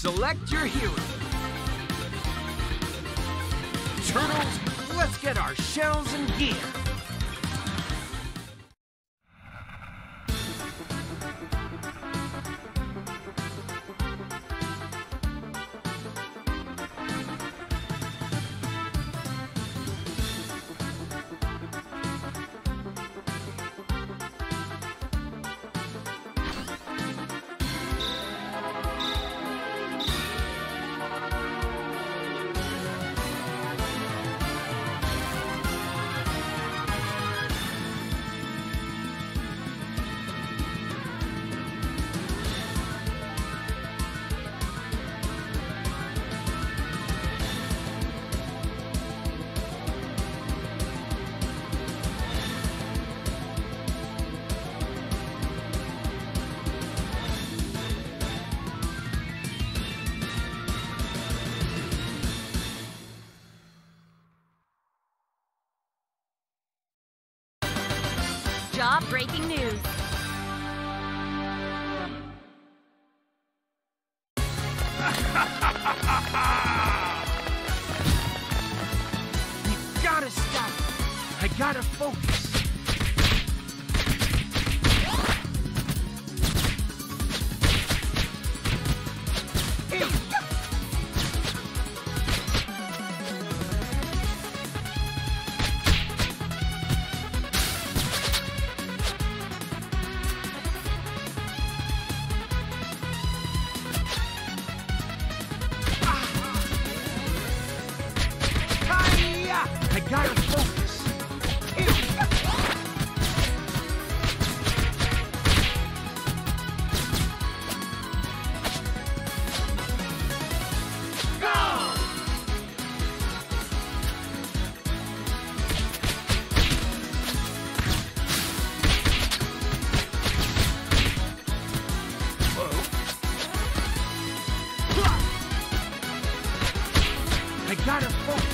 Select your hero. Turtles, let's get our shells and gear. Job breaking news. You gotta stop. I gotta focus. Gotta focus. I gotta focus.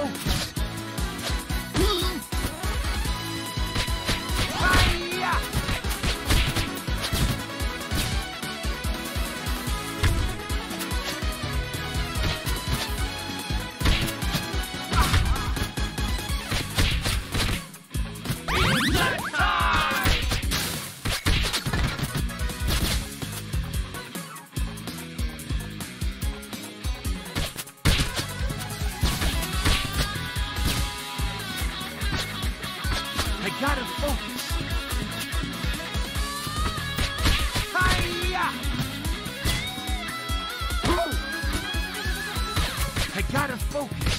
Gotta gotta focus. Hi-ya! I gotta focus.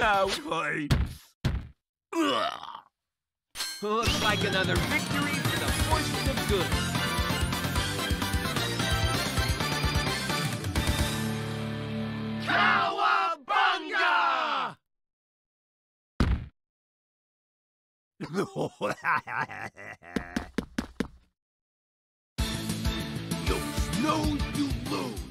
Wait. Looks like another victory for the forces of good. Cowabunga! you snooze, you lose.